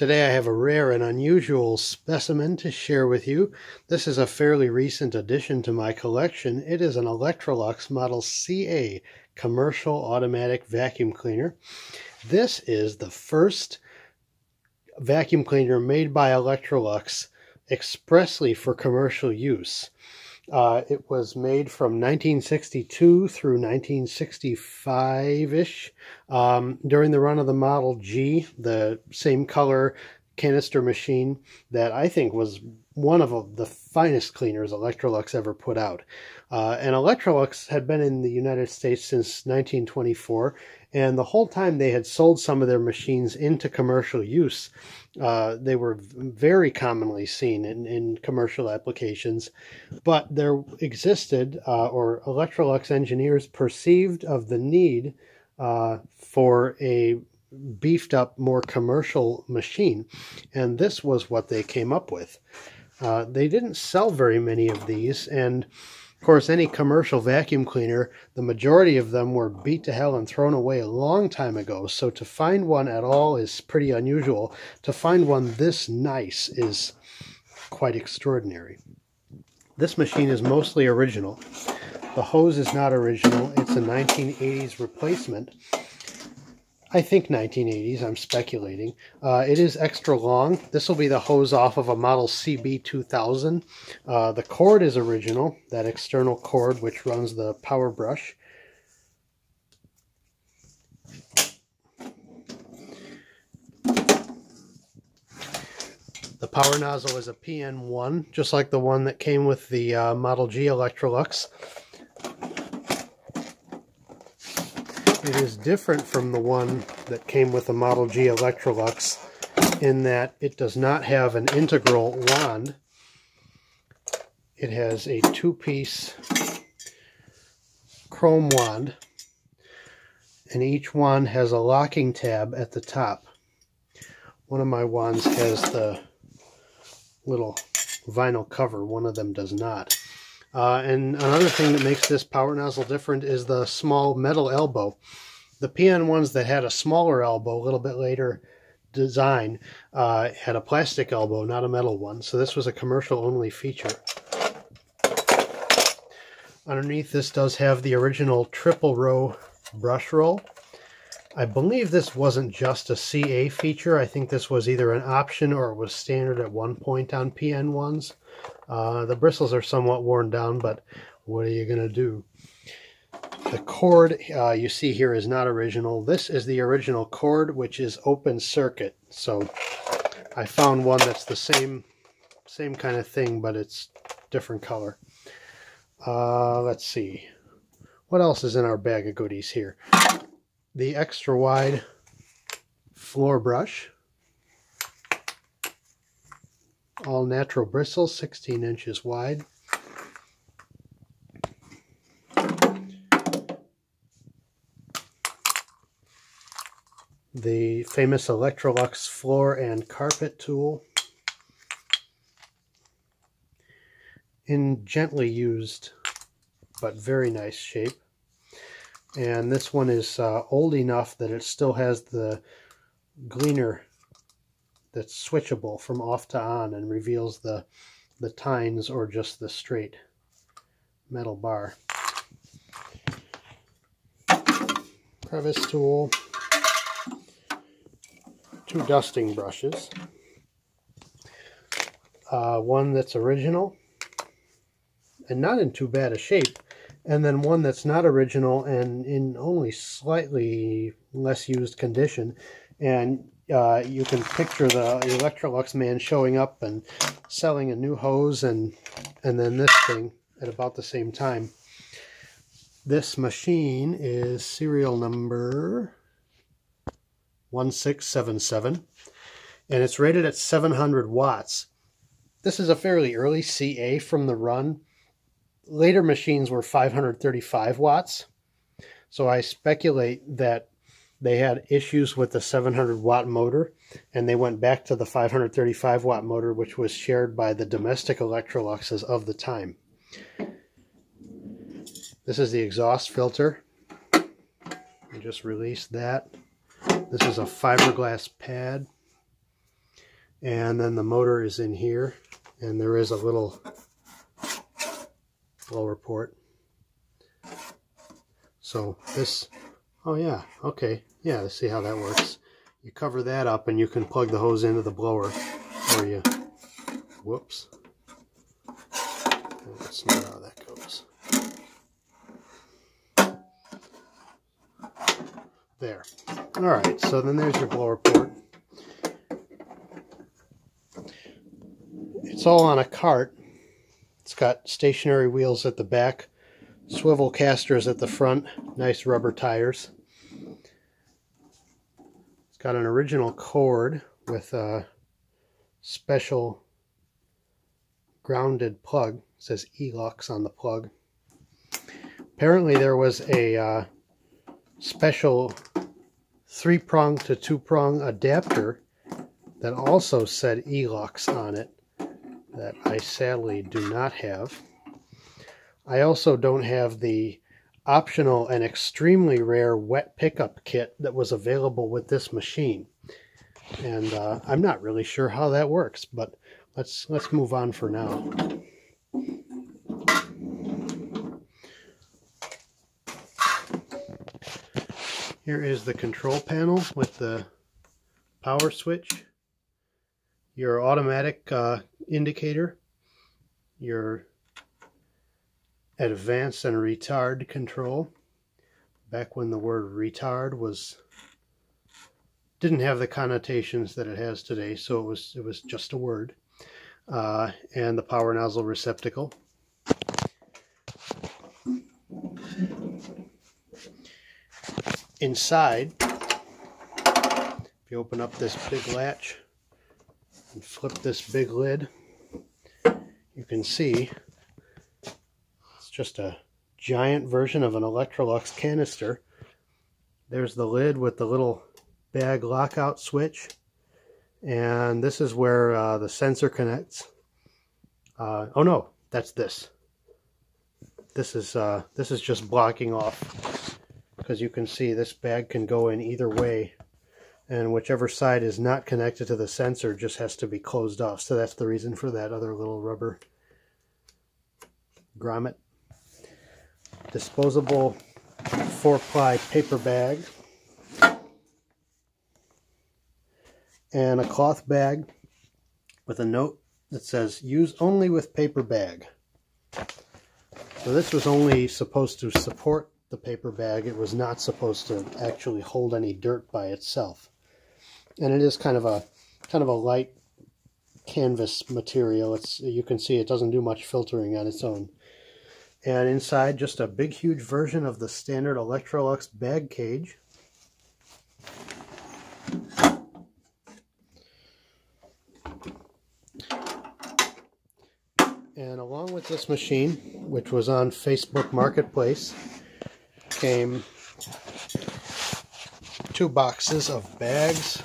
Today I have a rare and unusual specimen to share with you. This is a fairly recent addition to my collection. It is an Electrolux Model CA commercial automatic vacuum cleaner. This is the first vacuum cleaner made by Electrolux expressly for commercial use. Uh, it was made from 1962 through 1965-ish. Um, during the run of the Model G, the same color canister machine that I think was one of the finest cleaners Electrolux ever put out. Uh, and Electrolux had been in the United States since 1924, and the whole time they had sold some of their machines into commercial use. Uh, they were very commonly seen in, in commercial applications, but there existed, uh, or Electrolux engineers perceived of the need uh, for a beefed up, more commercial machine, and this was what they came up with. Uh, they didn't sell very many of these, and of course, any commercial vacuum cleaner, the majority of them were beat to hell and thrown away a long time ago. So to find one at all is pretty unusual. To find one this nice is quite extraordinary. This machine is mostly original. The hose is not original. It's a 1980s replacement. I think 1980s, I'm speculating. Uh, it is extra long. This will be the hose off of a Model CB2000. Uh, the cord is original, that external cord which runs the power brush. The power nozzle is a PN1, just like the one that came with the uh, Model G Electrolux. It is different from the one that came with the Model G Electrolux in that it does not have an integral wand. It has a two-piece chrome wand and each wand has a locking tab at the top. One of my wands has the little vinyl cover, one of them does not. Uh, and another thing that makes this power nozzle different is the small metal elbow. The PN ones that had a smaller elbow a little bit later design uh, had a plastic elbow, not a metal one. So this was a commercial only feature. Underneath this does have the original triple row brush roll. I believe this wasn't just a CA feature. I think this was either an option or it was standard at one point on PN ones. Uh, the bristles are somewhat worn down, but what are you going to do? The cord uh, you see here is not original. This is the original cord, which is open circuit. So I found one that's the same same kind of thing, but it's different color. Uh, let's see. What else is in our bag of goodies here? The extra wide floor brush all natural bristles, 16 inches wide. The famous Electrolux floor and carpet tool. In gently used but very nice shape. And this one is uh, old enough that it still has the gleaner that's switchable from off to on and reveals the, the tines or just the straight metal bar. Crevice tool, two dusting brushes, uh, one that's original. And not in too bad a shape, and then one that's not original and in only slightly less used condition. And uh, you can picture the Electrolux man showing up and selling a new hose and and then this thing at about the same time. This machine is serial number 1677 and it's rated at 700 watts. This is a fairly early CA from the run. Later machines were 535 watts. So I speculate that they had issues with the 700 watt motor and they went back to the 535 watt motor which was shared by the domestic Electroluxes of the time. This is the exhaust filter. I just released that. This is a fiberglass pad. And then the motor is in here. And there is a little blower port. So this, oh yeah, okay. Yeah, let's see how that works. You cover that up and you can plug the hose into the blower. Or you, whoops. Oh, that's not how that goes. There. All right, so then there's your blower port. It's all on a cart. Got stationary wheels at the back, swivel casters at the front, nice rubber tires. It's got an original cord with a special grounded plug. It says Elux on the plug. Apparently there was a uh, special three-prong to two-prong adapter that also said Elux on it that I sadly do not have. I also don't have the optional and extremely rare wet pickup kit that was available with this machine. And uh, I'm not really sure how that works, but let's let's move on for now. Here is the control panel with the power switch, your automatic uh, indicator, your advance and retard control. Back when the word retard was didn't have the connotations that it has today, so it was it was just a word. Uh, and the power nozzle receptacle. inside, if you open up this big latch and flip this big lid, you can see it's just a giant version of an Electrolux canister. There's the lid with the little bag lockout switch. And this is where uh, the sensor connects. Uh, oh no, that's this. This is uh, this is just blocking off because you can see this bag can go in either way and whichever side is not connected to the sensor just has to be closed off. So that's the reason for that other little rubber grommet. Disposable four ply paper bag. And a cloth bag with a note that says use only with paper bag. So this was only supposed to support the paper bag, it was not supposed to actually hold any dirt by itself. And it is kind of a kind of a light canvas material. It's you can see it doesn't do much filtering on its own. And inside just a big huge version of the standard Electrolux bag cage. And along with this machine, which was on Facebook Marketplace, came two boxes of bags.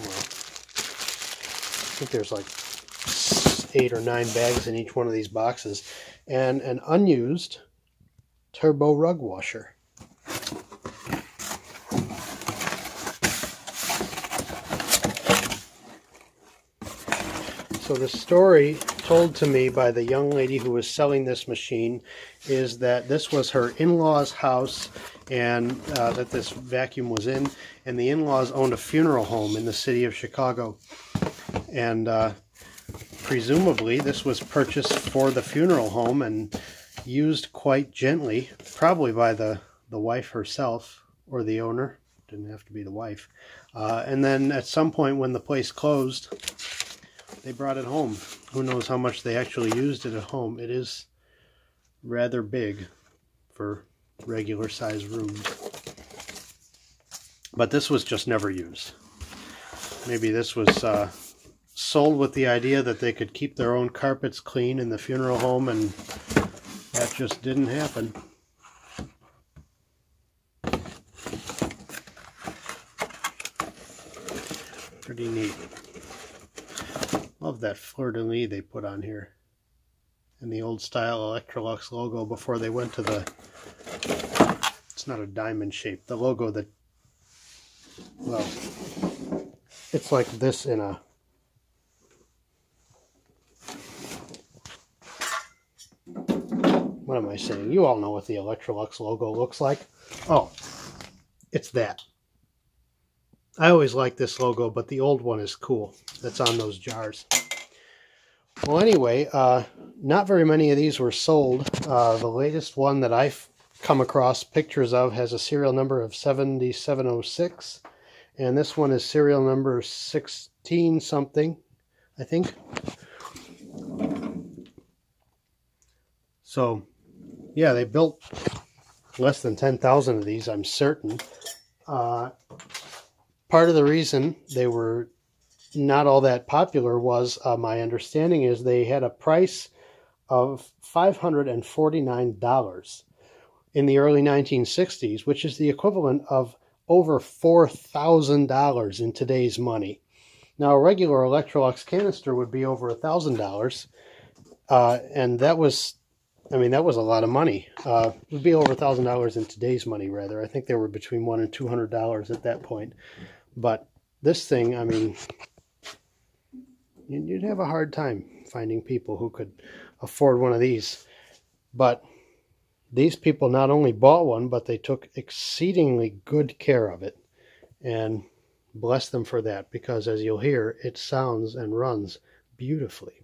Well, I think there's like eight or nine bags in each one of these boxes and an unused turbo rug washer. So the story told to me by the young lady who was selling this machine is that this was her in-laws house and uh, that this vacuum was in and the in-laws owned a funeral home in the city of Chicago. And uh, presumably this was purchased for the funeral home and used quite gently probably by the the wife herself or the owner didn't have to be the wife. Uh, and then at some point when the place closed they brought it home. Who knows how much they actually used it at home. It is rather big for regular size rooms. But this was just never used. Maybe this was uh, sold with the idea that they could keep their own carpets clean in the funeral home and that just didn't happen. Pretty neat. That fleur-de-lis they put on here. And the old style Electrolux logo before they went to the it's not a diamond shape. The logo that, well, it's like this in a, what am I saying? You all know what the Electrolux logo looks like. Oh, it's that. I always like this logo, but the old one is cool. That's on those jars. Well, anyway, uh, not very many of these were sold. Uh, the latest one that I've come across pictures of has a serial number of 7706, and this one is serial number 16 something, I think. So, yeah, they built less than 10,000 of these, I'm certain. Uh, part of the reason they were not all that popular was uh, my understanding is they had a price of $549 in the early 1960s, which is the equivalent of over $4,000 in today's money. Now, a regular Electrolux canister would be over $1,000, uh, and that was, I mean, that was a lot of money. Uh, it would be over $1,000 in today's money, rather. I think they were between one and $200 at that point. But this thing, I mean, you'd have a hard time finding people who could afford one of these. But these people not only bought one, but they took exceedingly good care of it. And bless them for that, because as you'll hear, it sounds and runs beautifully.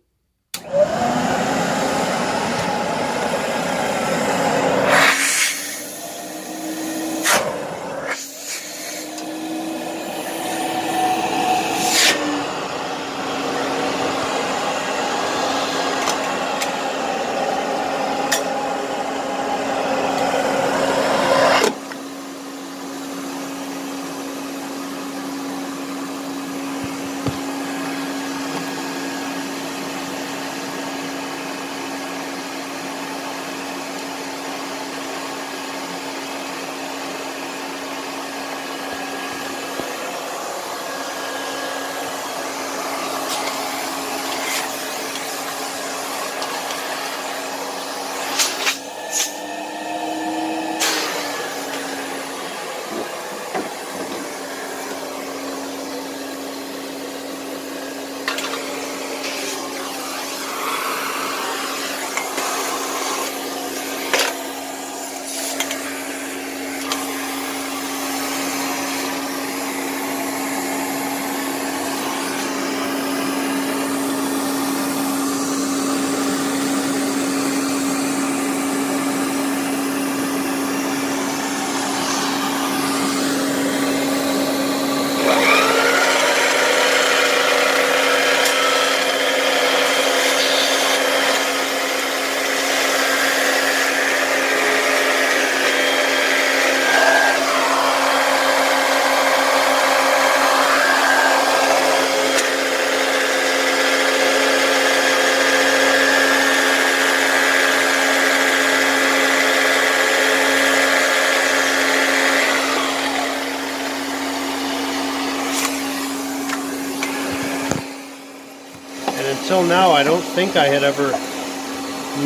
Now, I don't think I had ever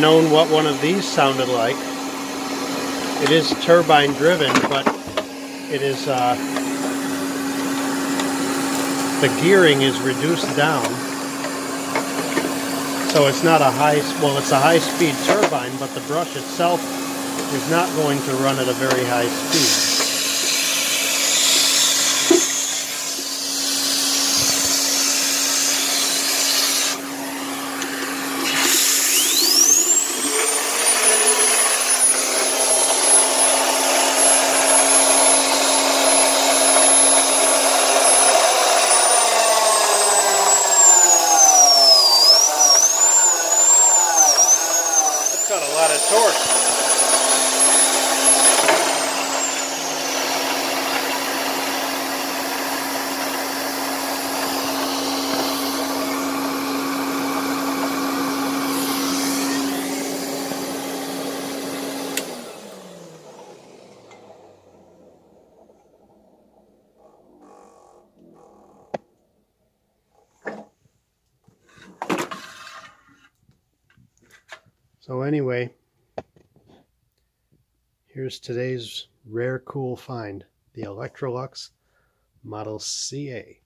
known what one of these sounded like. It is turbine driven, but it is, uh, the gearing is reduced down. So it's not a high, well, it's a high speed turbine, but the brush itself is not going to run at a very high speed. So anyway, here's today's rare cool find, the Electrolux Model CA.